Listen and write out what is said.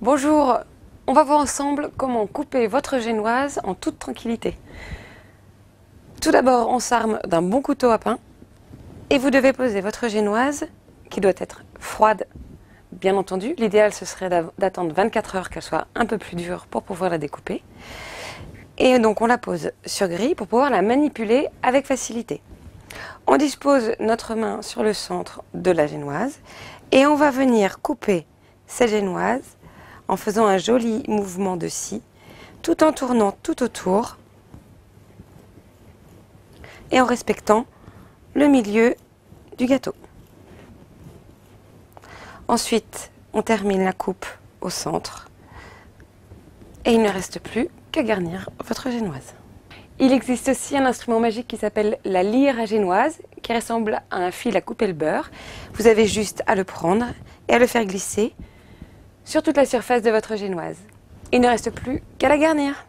Bonjour, on va voir ensemble comment couper votre génoise en toute tranquillité. Tout d'abord, on s'arme d'un bon couteau à pain et vous devez poser votre génoise qui doit être froide, bien entendu. L'idéal, ce serait d'attendre 24 heures qu'elle soit un peu plus dure pour pouvoir la découper. Et donc, on la pose sur grille pour pouvoir la manipuler avec facilité. On dispose notre main sur le centre de la génoise et on va venir couper cette génoise en faisant un joli mouvement de scie tout en tournant tout autour et en respectant le milieu du gâteau. Ensuite, on termine la coupe au centre et il ne reste plus qu'à garnir votre génoise. Il existe aussi un instrument magique qui s'appelle la lyre à génoise, qui ressemble à un fil à couper le beurre. Vous avez juste à le prendre et à le faire glisser sur toute la surface de votre génoise. Il ne reste plus qu'à la garnir.